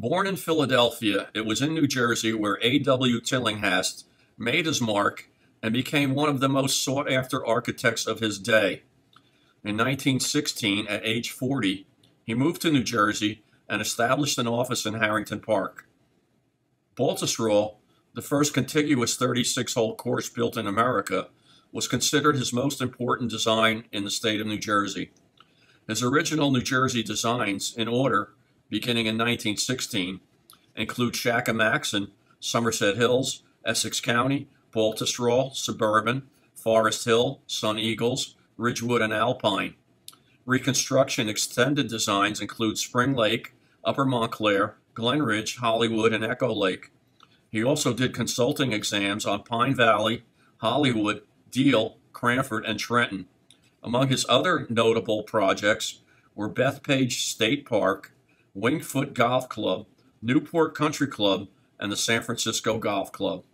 Born in Philadelphia, it was in New Jersey where A.W. Tillinghast made his mark and became one of the most sought after architects of his day. In 1916, at age 40, he moved to New Jersey and established an office in Harrington Park. Baltusrol, the first contiguous 36 hole course built in America, was considered his most important design in the state of New Jersey. His original New Jersey designs, in order, beginning in 1916, include Shackamaxon, Somerset Hills, Essex County, Baltusrol, Suburban, Forest Hill, Suneagles, Ridgewood, and Alpine. Reconstruction extended designs include Spring Lake, Upper Montclair, Glen Ridge, Hollywood, and Echo Lake. He also did consulting exams on Pine Valley, Hollywood, Deal, Cranford, and Trenton. Among his other notable projects were Bethpage State Park, Winged Foot Golf Club, Newport Country Club, and the San Francisco Golf Club.